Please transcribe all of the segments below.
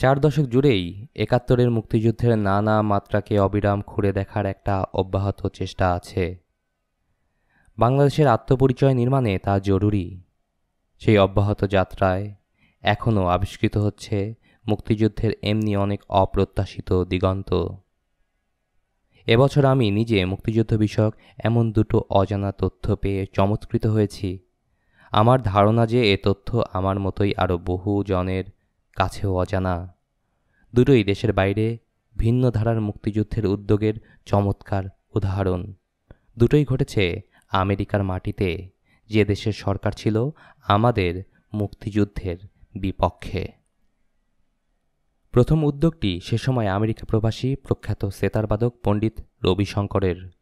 চার দশক জুড়েই একাত্তরের মুক্তিযুদ্ধের নানা মাত্রাকে অবিরাম খুঁড়ে দেখার একটা অব্যাহত চেষ্টা আছে। বাংলাদেশের আত্মপরিচয় নির্মাণে তা জরুরি। সেই অব্যাহত যাত্রায় এখনও আবিষ্কৃত হচ্ছে মুক্তিযুদ্ধের এমনি অনেক অপ্রত্যাশিত দিগন্ত। এবছর আমি নিজে মুক্তিযুদ্ধ বিষয়ক এমন দুটো অজানা তথ্য পেয়ে চমৎকৃত হয়েছি। আমার ধারণা যে এ তথ্য আমার মতোই আরও বহু জনের কাছেও অজানা। দুটোই দেশের বাইরে ভিন্ন ধারার মুক্তিযুদ্ধের উদ্যোগের চমৎকার উদাহরণ। দুটোই ঘটেছে আমেরিকার মাটিতে। যে দেশের সরকার ছিল আমাদের মুক্তিযুদ্ধের বিপক্ষে। প্রথম উদ্যোগটি সে সময় আমেরিকা প্রবাসী প্রখ্যাত সেতারবাদক পণ্ডিত রবিশঙ্করের।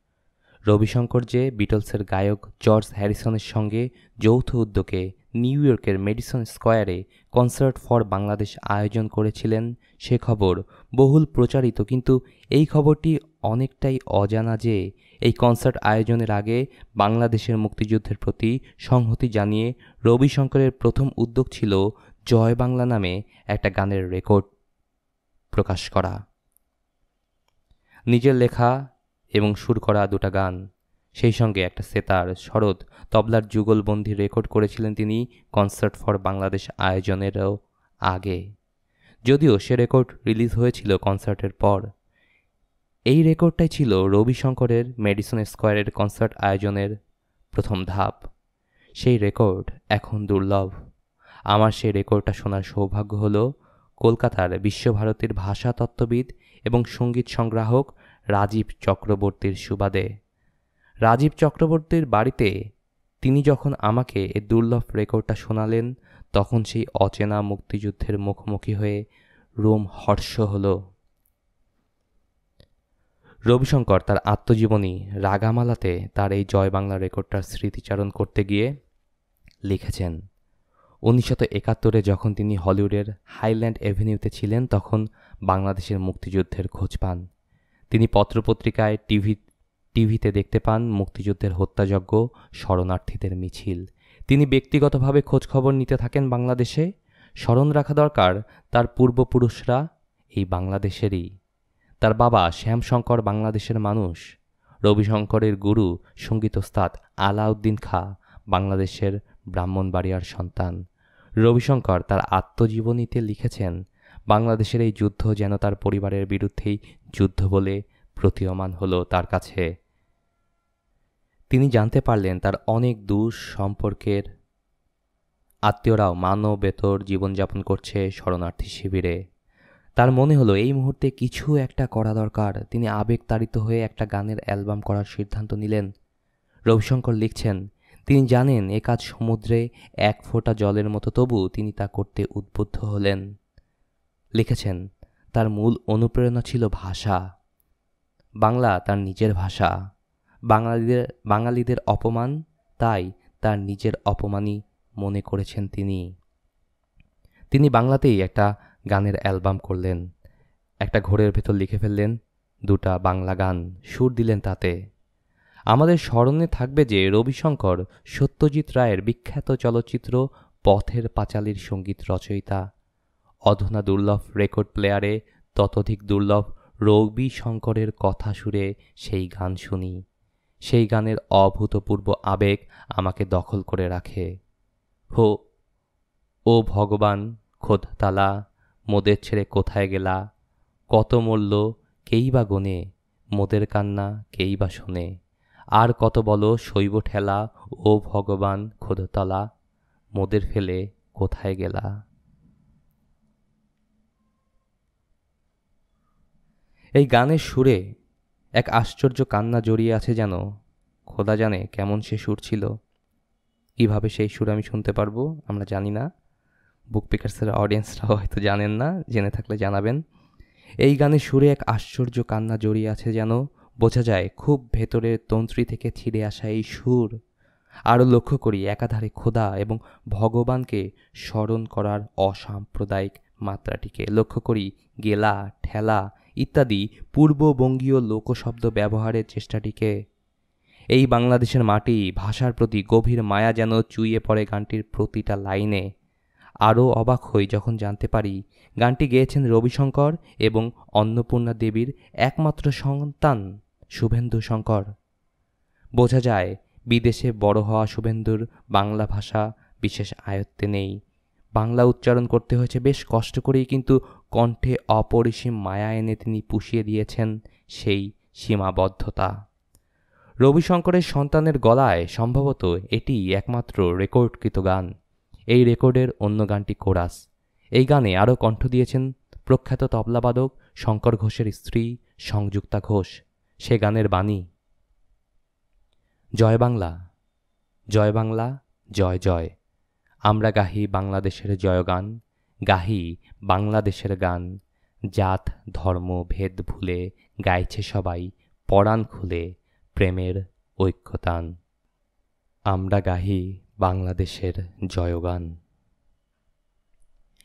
রবিশঙ্কর যে বিটলসের গায়ক জর্জ হ্যারিসনের সঙ্গে যৌথ উদ্যোগে নিউ ইয়র্কের মেডিসন স্কোয়ারে কনসার্ট ফর বাংলাদেশ আয়োজন করেছিলেন, সে খবর বহুল প্রচারিত। কিন্তু এই খবরটি অনেকটাই অজানা যে এই কনসার্ট আয়োজনের আগে বাংলাদেশের মুক্তিযুদ্ধের প্রতি সংহতি জানিয়ে রবিশঙ্করের প্রথম উদ্যোগ ছিল জয় বাংলা নামে একটা গানের রেকর্ড প্রকাশ করা। নিজের লেখা এবং সুর করা দুটা গান। সেই সঙ্গে একটা সেতার, শরৎ, তবলার যুগলবন্দি রেকর্ড করেছিলেন তিনি কনসার্ট ফর বাংলাদেশ আয়োজনেরও আগে। যদিও সে রেকর্ড রিলিজ হয়েছিল কনসার্টের পর। এই রেকর্ডটাই ছিল রবিশঙ্করের মেডিসন স্কোয়ারের কনসার্ট আয়োজনের প্রথম ধাপ। সেই রেকর্ড এখন দুর্লভ। আমার সেই রেকর্ডটা শোনার সৌভাগ্য হলো কলকাতার বিশ্বভারতীর ভাষা তত্ত্ববিদ এবং সংগীত সংগ্রাহক রাজীব চক্রবর্তীর সুবাদে। রাজীব চক্রবর্তীর বাড়িতে তিনি যখন আমাকে এ দুর্লভ রেকর্ডটা শোনালেন, তখন সেই অচেনা মুক্তিযুদ্ধের মুখোমুখি হয়ে রোম হর্ষ হল। রবিশঙ্কর তার আত্মজীবনী রাগামালাতে তার এই জয় বাংলা রেকর্ডটার স্মৃতিচারণ করতে গিয়ে লিখেছেন উনিশশত একাত্তরে যখন তিনি হলিউডের হাইল্যান্ড এভিনিউতে ছিলেন, তখন বাংলাদেশের মুক্তিযুদ্ধের খোঁজ পান। তিনি পত্রপত্রিকায় টিভি, টিভিতে দেখতে পান মুক্তিযুদ্ধের হত্যাযজ্ঞ শরণার্থীদের মিছিল। তিনি ব্যক্তিগতভাবে খোঁজখবর নিতে থাকেন বাংলাদেশে। স্মরণ রাখা দরকার তার পূর্বপুরুষরা এই বাংলাদেশেরই। তার বাবা শ্যামশঙ্কর বাংলাদেশের মানুষ। রবিশঙ্করের গুরু সঙ্গীতোস্তাদ আলাউদ্দিন খা বাংলাদেশের ব্রাহ্মণবাড়িয়ার সন্তান। রবিশঙ্কর তার আত্মজীবনীতে লিখেছেন, বাংলাদেশের এই যুদ্ধ যেন তার পরিবারের বিরুদ্ধেই যুদ্ধ বলে প্রতীয়মান হলো তার কাছে। তিনি জানতে পারলেন তার অনেক দূর সম্পর্কের আত্মীয়রাও মানব বেতর জীবনযাপন করছে শরণার্থী শিবিরে। তার মনে হলো, এই মুহূর্তে কিছু একটা করা দরকার। তিনি আবেগ তাড়িত হয়ে একটা গানের অ্যালবাম করার সিদ্ধান্ত নিলেন। রবিশঙ্কর লিখছেন, তিনি জানেন এ কাজ সমুদ্রে এক ফোঁটা জলের মতো, তবু তিনি তা করতে উদ্বুদ্ধ হলেন। লিখেছেন তার মূল অনুপ্রেরণা ছিল ভাষা। বাংলা তার নিজের ভাষা। বাঙালিদের বাঙালিদের অপমান, তাই তার নিজের অপমানই মনে করেছেন তিনি। তিনি বাংলাতেই একটা গানের অ্যালবাম করলেন। একটা ঘোরের ভেতর লিখে ফেললেন দুটা বাংলা গান, সুর দিলেন তাতে। আমাদের স্মরণে থাকবে যে রবিশঙ্কর সত্যজিৎ রায়ের বিখ্যাত চলচ্চিত্র পথের পাঁচালীর সংগীত রচয়িতা অধনা দুর্লভ রেকর্ড প্লেয়ারে ততোধিক দুর্লভ রবি শঙ্করের কথা সুরে সেই গান শুনি। সেই গানের অভূতপূর্ব আবেগ আমাকে দখল করে রাখে। হো, ও ভগবান খোদতালা মোদের ছেড়ে কোথায় গেলা? কত মূল্য, কেই বা গনে? মোদের কান্না কেই বা শোনে? আর কত বলো, শৈব ঠেলা, ও ভগবান খোদতলা মোদের ফেলে কোথায় গেলা? এই গানের সুরে এক আশ্চর্য কান্না জড়িয়ে আছে যেন খোদা জানে কেমন সে সুর ছিল। কীভাবে সেই সুর আমি শুনতে পারব আমরা জানি না। বুক পিকার্সের অডিয়েন্সরাও হয়তো জানেন না, জেনে থাকলে জানাবেন। এই গানের সুরে এক আশ্চর্য কান্না জড়িয়ে আছে যেন বোঝা যায় খুব ভেতরের তন্ত্রী থেকে ছিঁড়ে আসা এই সুর। আরও লক্ষ্য করি একাধারে খোদা এবং ভগবানকে স্মরণ করার অসাম্প্রদায়িক মাত্রাটিকে। লক্ষ্য করি গেলা, ঠেলা ইত্যাদি পূর্ববঙ্গীয় লোকশব্দ ব্যবহারের চেষ্টাটিকে। এই বাংলাদেশের মাটি ভাষার প্রতি গভীর মায়া যেন চুইয়ে পড়ে গানটির প্রতিটা লাইনে। আরও অবাক হই যখন জানতে পারি, গানটি গেয়েছেন রবিশঙ্কর এবং অন্নপূর্ণা দেবীর একমাত্র সন্তান শুভেন্দু শঙ্কর। বোঝা যায়, বিদেশে বড় হওয়া শুভেন্দুর বাংলা ভাষা বিশেষ আয়ত্তে নেই। বাংলা উচ্চারণ করতে হয়েছে। বেশ কষ্ট করেই কিন্তু কণ্ঠে অপরিসীম মায়া এনে তিনি পুষিয়ে দিয়েছেন সেই সীমাবদ্ধতা। রবিশঙ্করের সন্তানের গলায় সম্ভবত এটি একমাত্র রেকর্ডকৃত গান। এই রেকর্ডের অন্য গানটি কোরাস। এই গানে আরও কণ্ঠ দিয়েছেন প্রখ্যাত তবলাবাদক শঙ্কর ঘোষের স্ত্রী সংযুক্তা ঘোষ। সে গানের বাণী, জয় বাংলা জয় বাংলা, জয় জয়। আমরা গাহি বাংলাদেশের জয়গান, গাহি বাংলাদেশের গান। জাত, ধর্ম, ভেদ ভুলে গাইছে সবাই পরাণ খুলে প্রেমের ঐক্যতান। আমরা গাহি বাংলাদেশের জয়গান।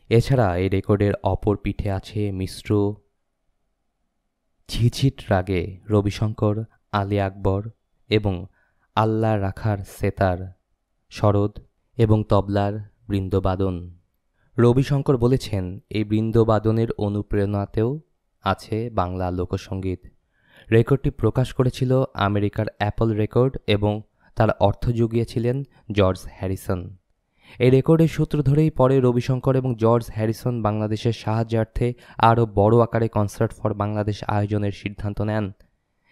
এছাড়া এই রেকর্ডের অপর পিঠে আছে মিশ্র, ঝিঝিট রাগে রবিশঙ্কর, আলী আকবর এবং আল্লাহ রাখার সেতার শরদ এবং তবলার বৃন্দবাদন। রবিশঙ্কর বলেছেন, এই বৃন্দবাদনের অনুপ্রেরণাতেও আছে বাংলা লোকসঙ্গীত। রেকর্ডটি প্রকাশ করেছিল আমেরিকার অ্যাপল রেকর্ড এবং তার অর্থ জুগিয়েছিলেন জর্জ হ্যারিসন। এই রেকর্ডের সূত্র ধরেই পরে রবিশঙ্কর এবং জর্জ হ্যারিসন বাংলাদেশের সাহায্যার্থে আরও বড় আকারে কনসার্ট ফর বাংলাদেশ আয়োজনের সিদ্ধান্ত নেন।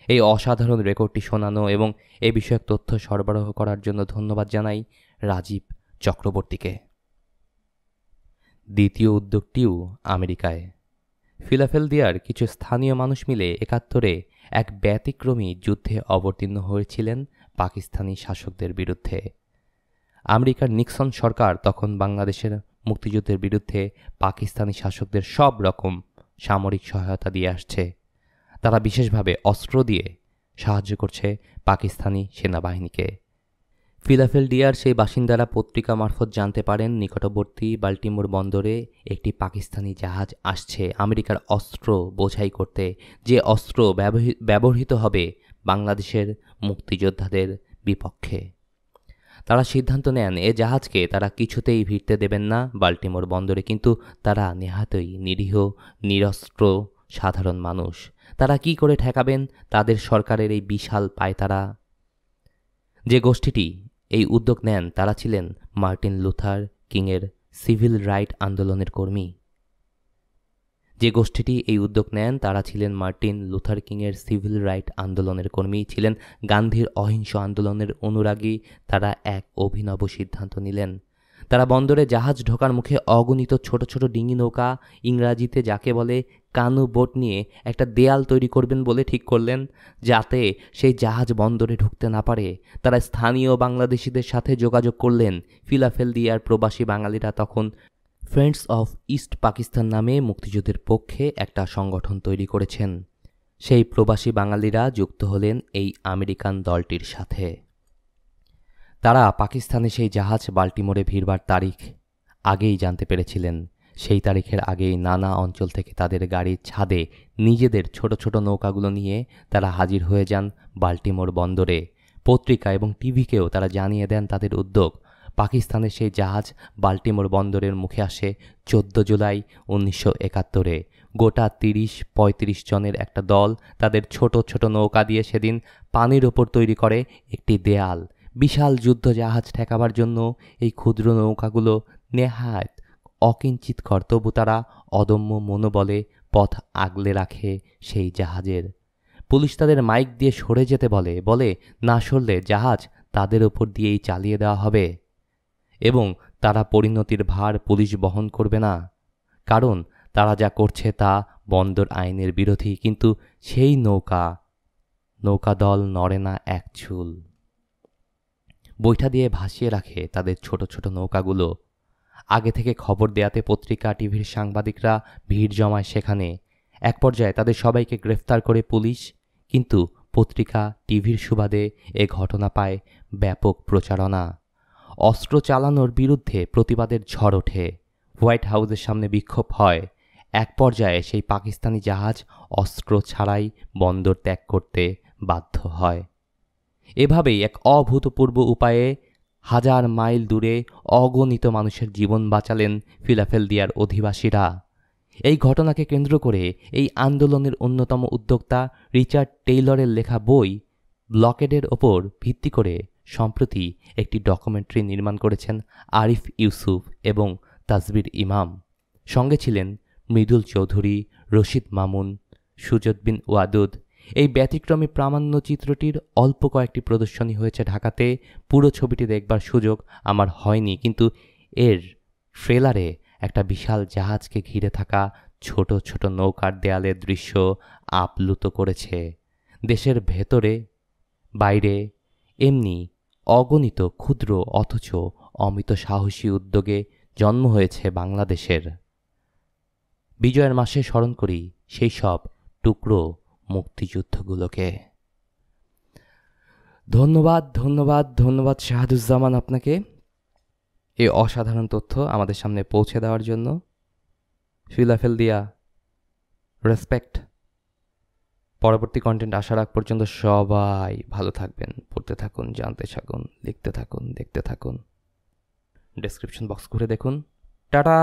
এই অসাধারণ রেকর্ডটি শোনানো এবং এ বিষয়ক তথ্য সরবরাহ করার জন্য ধন্যবাদ জানাই রাজীব চক্রবর্তীকে। দ্বিতীয় উদ্যোগটিও আমেরিকায়। ফিলাফেলদিয়ার কিছু স্থানীয় মানুষ মিলে একাত্তরে এক ব্যতিক্রমী যুদ্ধে অবতীর্ণ হয়েছিলেন পাকিস্তানি শাসকদের বিরুদ্ধে। আমেরিকার নিক্সন সরকার তখন বাংলাদেশের মুক্তিযুদ্ধের বিরুদ্ধে পাকিস্তানি শাসকদের সব রকম সামরিক সহায়তা দিয়ে আসছে। তারা বিশেষভাবে অস্ত্র দিয়ে সাহায্য করছে পাকিস্তানি সেনাবাহিনীকে। ফিলাফেলডিয়ার সেই বাসিন্দারা পত্রিকা মারফত জানতে পারেন নিকটবর্তী বাল্টিমোর বন্দরে একটি পাকিস্তানি জাহাজ আসছে আমেরিকার অস্ত্র বোঝাই করতে, যে অস্ত্র ব্যবহৃত হবে বাংলাদেশের মুক্তিযোদ্ধাদের বিপক্ষে। তারা সিদ্ধান্ত নেন, এ জাহাজকে তারা কিছুতেই ভিড়তে দেবেন না বাল্টিমোর বন্দরে, কিন্তু তারা নেহাতই নিরীহ, নিরস্ত্র, সাধারণ মানুষ। তারা কি করে ঠেকাবেন? তাদের সরকারের এই বিশাল পায়তারা। যে গোষ্ঠীটি এই উদ্যোগ নেন তারা ছিলেন মার্টিন লুথার কিংয়ের সিভিল রাইট আন্দোলনের কর্মী। যে গোষ্ঠীটি এই উদ্যোগ নেন, তারা ছিলেন মার্টিন লুথার কিংয়ের সিভিল রাইট আন্দোলনের কর্মী, ছিলেন গান্ধীর অহিংস আন্দোলনের অনুরাগী। তারা এক অভিনব সিদ্ধান্ত নিলেন। তারা বন্দরে জাহাজ ঢোকার মুখে অগণিত ছোট ছোট ডিঙি নৌকা ইংরাজিতে যাকে বলে কানু বোট নিয়ে একটা দেয়াল তৈরি করবেন বলে ঠিক করলেন, যাতে সেই জাহাজ বন্দরে ঢুকতে না পারে। তারা স্থানীয় বাংলাদেশিদের সাথে যোগাযোগ করলেন। ফিলাফেলদিয়ার প্রবাসী বাঙালিরা তখন ফ্রেন্ডস অফ ইস্ট পাকিস্তান নামে মুক্তিযুদ্ধের পক্ষে একটা সংগঠন তৈরি করেছেন। সেই প্রবাসী বাঙালিরা যুক্ত হলেন এই আমেরিকান দলটির সাথে। তারা পাকিস্তানে সেই জাহাজ বাল্টিমোরে ভিড়বার তারিখ আগেই জানতে পেরেছিলেন। সেই তারিখের আগেই নানা অঞ্চল থেকে তাদের গাড়ির ছাদে নিজেদের ছোট ছোট নৌকাগুলো নিয়ে তারা হাজির হয়ে যান বাল্টিমোর বন্দরে। পত্রিকা এবং টিভিকেও তারা জানিয়ে দেন তাদের উদ্যোগ। পাকিস্তানের সেই জাহাজ বাল্টিমোর বন্দরের মুখে আসে চোদ্দ জুলাই উনিশশো একাত্তরে। গোটা তিরিশ পঁয়ত্রিশ জনের একটা দল তাদের ছোট ছোট নৌকা দিয়ে সেদিন পানির ওপর তৈরি করে একটি দেয়াল। বিশাল যুদ্ধ জাহাজ ঠেকাবার জন্য এই ক্ষুদ্র নৌকাগুলো নেহায়ত অকিঞ্চিত কর্তব্য তারা অদম্য মনোবলে পথ আগলে রাখে সেই জাহাজের। পুলিশ তাদের মাইক দিয়ে সরে যেতে বলে বলে, না সরলে জাহাজ তাদের ওপর দিয়েই চালিয়ে দেওয়া হবে। এবং তারা পরিণতির ভার পুলিশ বহন করবে না। কারণ তারা যা করছে তা বন্দর আইনের বিরোধী, কিন্তু সেই নৌকা নৌকা দল নড়ে না এক চুল। বৈঠা দিয়ে ভাসিয়ে রাখে তাদের ছোট ছোট নৌকাগুলো। আগে থেকে খবর দেয়াতে পত্রিকা, টিভির সাংবাদিকরা ভিড় জমায় সেখানে। এক পর্যায়ে তাদের সবাইকে গ্রেফতার করে পুলিশ, কিন্তু পত্রিকা, টিভির সুবাদে এ ঘটনা পায় ব্যাপক প্রচারণা। অস্ত্র চালানোর বিরুদ্ধে প্রতিবাদের ঝড় ওঠে। হোয়াইট হাউসের সামনে বিক্ষোভ হয়। এক পর্যায়ে সেই পাকিস্তানি জাহাজ অস্ত্র ছাড়াই বন্দর ত্যাগ করতে বাধ্য হয়। এভাবেই এক অভূতপূর্ব উপায়ে হাজার মাইল দূরে অগণিত মানুষের জীবন বাঁচালেন ফিলাফেল ফিলাফেলদিয়ার অধিবাসীরা। এই ঘটনাকে কেন্দ্র করে এই আন্দোলনের অন্যতম উদ্যোক্তা রিচার্ড টেইলরের লেখা বই ব্লকেডের ওপর ভিত্তি করে সম্প্রতি একটি ডকুমেন্টারি নির্মাণ করেছেন আরিফ ইউসুফ এবং তাজবির ইমাম। সঙ্গে ছিলেন মৃদুল চৌধুরী, রশিদ মামুন, সুজত বিন ওয়াদুদ এই ব্যতিক্রমী প্রামাণ্য চিত্রটির অল্প কয়েকটি প্রদর্শনী হয়েছে ঢাকাতে। পুরো ছবিটি দেখবার সুযোগ আমার হয়নি, কিন্তু এর ট্রেলারে একটা বিশাল জাহাজকে ঘিরে থাকা ছোট ছোট নৌকার দেয়ালের দৃশ্য আপ্লুত করেছে। দেশের ভেতরে, বাইরে, এমনি অগণিত, ক্ষুদ্র, অথচ অমিত সাহসী উদ্যোগে জন্ম হয়েছে বাংলাদেশের। বিজয়ের মাসে স্মরণ করি, সেই সব টুকরো মুক্তিযুদ্ধগুলোকে। ধন্যবাদ ধন্যবাদ ধন্যবাদ শাহাদুজ্জামান আপনাকে এই অসাধারণ তথ্য আমাদের সামনে পৌঁছে দেওয়ার জন্য। ফিলাফেল দিয়া রেসপেক্ট পরবর্তী কন্টেন্ট আসার আগ পর্যন্ত সবাই ভালো থাকবেন, পড়তে থাকুন, জানতে থাকুন, লিখতে থাকুন, দেখতে থাকুন। ডেসক্রিপশন বক্স ঘুরে দেখুন। টাটা!